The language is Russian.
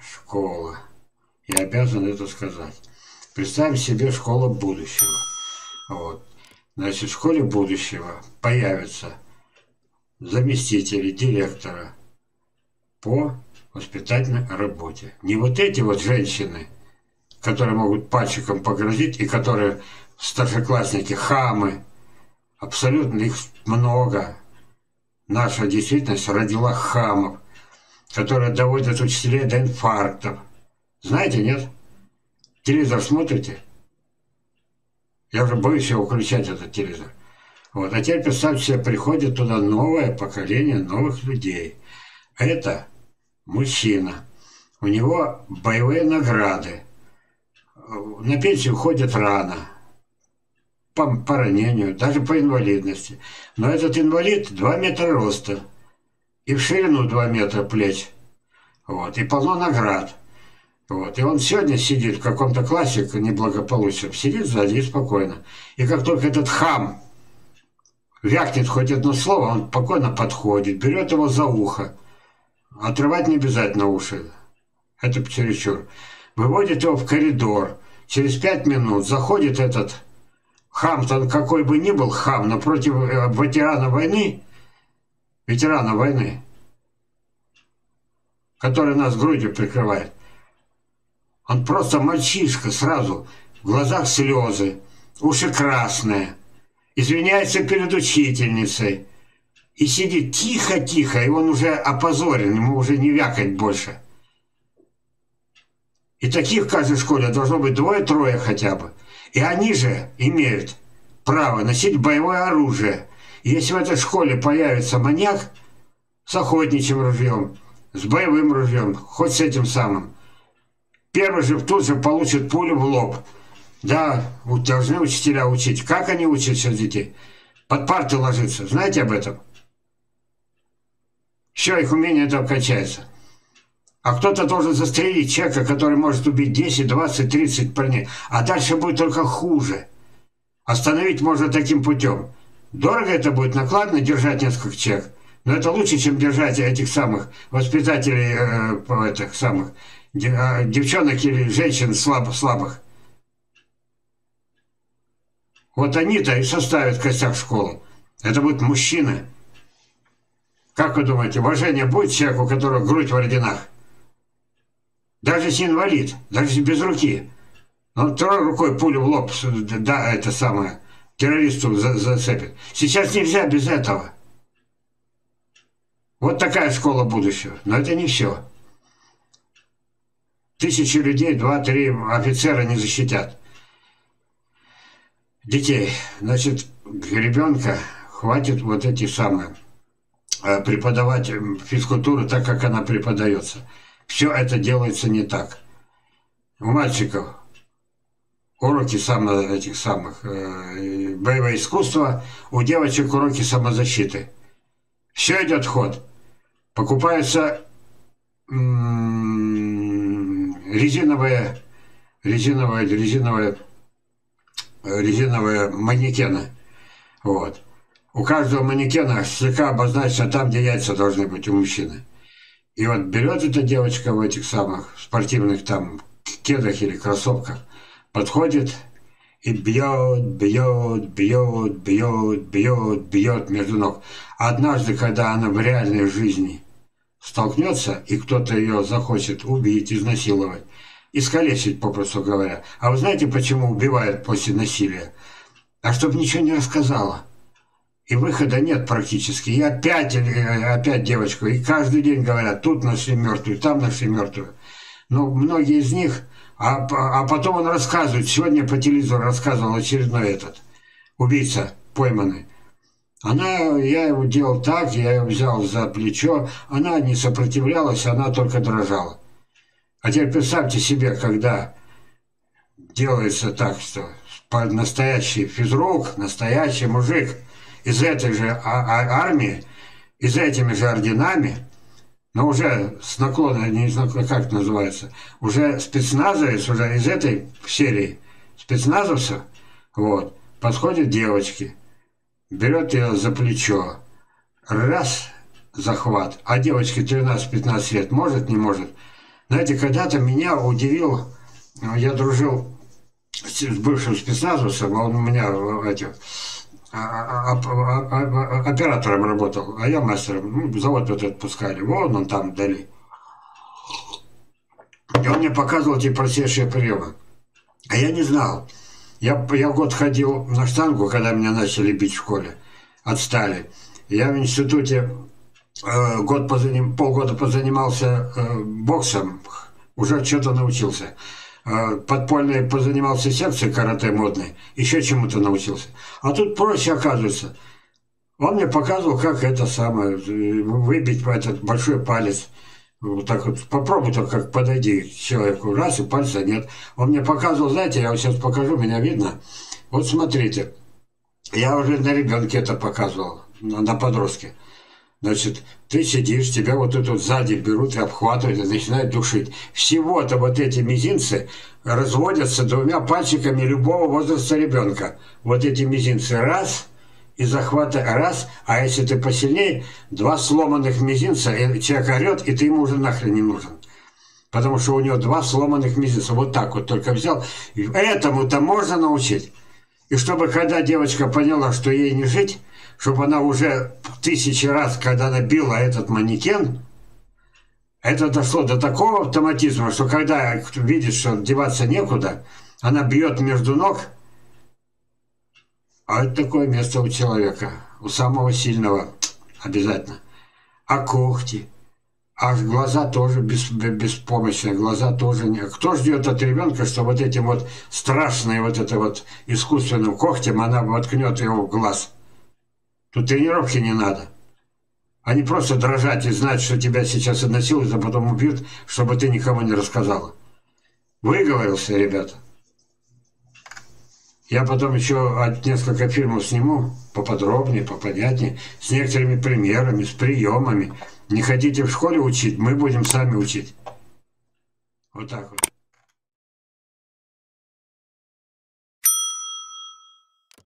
школа. Я обязан это сказать. Представим себе школа будущего. Вот. Значит, в школе будущего появятся заместители директора по воспитательной работе. Не вот эти вот женщины, которые могут пальчиком погрозить и которые старшеклассники, хамы, абсолютно их много. Наша действительность родила хамов, которые доводят учителей до инфарктов. Знаете, нет? Телевизор смотрите? Я уже боюсь его включать, этот телевизор. Вот. А теперь представьте себе, приходит туда новое поколение новых людей. Это мужчина. У него боевые награды. На пенсию уходит рано. По, по ранению, даже по инвалидности. Но этот инвалид 2 метра роста. И в ширину 2 метра плеч. Вот. И полно наград. Вот. И он сегодня сидит в каком-то классе неблагополучном, сидит сзади и спокойно. И как только этот хам вякнет хоть одно слово, он спокойно подходит, берет его за ухо. Отрывать не обязательно уши. Это чересчур. Выводит его в коридор. Через пять минут заходит этот хам, какой бы ни был хам, напротив э, ветерана войны, ветерана войны, который нас грудью прикрывает. Он просто мальчишка сразу, в глазах слезы, уши красные, извиняется перед учительницей и сидит тихо-тихо, и он уже опозорен, ему уже не вякать больше. И таких в каждой школе должно быть двое-трое хотя бы. И они же имеют право носить боевое оружие. Если в этой школе появится маньяк с охотничьим ружьем, с боевым ружьем, хоть с этим самым, первый же тут же получит пулю в лоб. Да, должны учителя учить. Как они учат сейчас детей? Под парты ложиться. Знаете об этом? Все, их умение этого качается. А кто-то должен застрелить человека, который может убить 10, 20, 30 парней. А дальше будет только хуже. Остановить можно таким путем. Дорого это будет, накладно держать несколько человек. Но это лучше, чем держать этих самых воспитателей, э, этих самых а, девчонок или женщин слаб, слабых. Вот они-то и составят костяк школы. Это будут мужчины. Как вы думаете, уважение будет человеку, у которого грудь в орденах? Даже если инвалид, даже без руки. Он второй рукой пулю в лоб, да, это самое, террористу зацепит. Сейчас нельзя без этого. Вот такая школа будущего. Но это не все. Тысячи людей, два-три офицера не защитят. Детей. Значит, ребенка хватит вот эти самые э, преподавать физкультуру так, как она преподается. Все это делается не так. У мальчиков уроки само, этих самых э, боевого искусства, у девочек уроки самозащиты. Все идет ход. Покупаются резиновые, резиновые, резиновые, резиновые манекены. Вот. У каждого манекена слегка обозначено там, где яйца должны быть у мужчины. И вот берет эта девочка в этих самых спортивных там кедах или кроссовках, подходит и бьет, бьет, бьет, бьет, бьет, бьет между ног. Однажды, когда она в реальной жизни столкнется, и кто-то ее захочет убить, изнасиловать, искалечить, попросту говоря. А вы знаете, почему убивают после насилия? А чтобы ничего не рассказала. И выхода нет практически. И опять, э, опять девочку. И каждый день говорят, тут нашли мертвую, там нашли мертвую. Но многие из них... А, а потом он рассказывает, сегодня по телевизору рассказывал очередной этот, убийца пойманный. Она, я его делал так, я ее взял за плечо, она не сопротивлялась, она только дрожала. А теперь представьте себе, когда делается так, что настоящий физрук, настоящий мужик из этой же а, а, армии, и за этими же орденами, но уже с наклоном, не знаю, как это называется, уже спецназовец, уже из этой серии спецназовцев, вот, подходят девочки – берет ее за плечо, раз, захват, а девочке 13-15 лет может, не может, Знаете, когда-то меня удивил, я дружил с бывшим спецназовцем, он у меня эти, а, а, а, оператором работал, а я мастером. Ну, завод вот этот пускали. Вон он там вдали. И он мне показывал эти простейшие приемы. А я не знал. Я, я год ходил на штангу, когда меня начали бить в школе. Отстали. Я в институте э, год позаним, полгода позанимался э, боксом. Уже что-то научился. Э, подпольно позанимался секцией карате модной. Еще чему-то научился. А тут проще оказывается. Он мне показывал, как это самое, выбить этот большой палец. Вот так вот, попробуй только как подойди к человеку, раз, и пальца нет. Он мне показывал, знаете, я вот сейчас покажу, меня видно. Вот смотрите, я уже на ребенке это показывал, на, на подростке. Значит, ты сидишь, тебя вот тут вот сзади берут и обхватывают и начинают душить. Всего-то вот эти мизинцы разводятся двумя пальчиками любого возраста ребенка. Вот эти мизинцы раз – и захвата раз, а если ты посильнее, два сломанных мизинца, и человек орет, и ты ему уже нахрен не нужен. Потому что у него два сломанных мизинца. Вот так вот только взял. Этому-то можно научить. И чтобы когда девочка поняла, что ей не жить, чтобы она уже тысячи раз, когда она била этот манекен, это дошло до такого автоматизма, что когда видит, что деваться некуда, она бьет между ног – а это такое место у человека, у самого сильного обязательно. А когти, а глаза тоже без, беспомощные, глаза тоже не... Кто ждет от ребенка, что вот этим вот страшной вот это вот искусственным когтем она воткнет его в глаз? Тут тренировки не надо. Они просто дрожать и знать, что тебя сейчас изнасилуют, а потом убьют, чтобы ты никому не рассказала. Выговорился, ребята. Я потом еще несколько фильмов сниму поподробнее, попонятнее, с некоторыми примерами, с приемами. Не хотите в школе учить, мы будем сами учить. Вот так вот.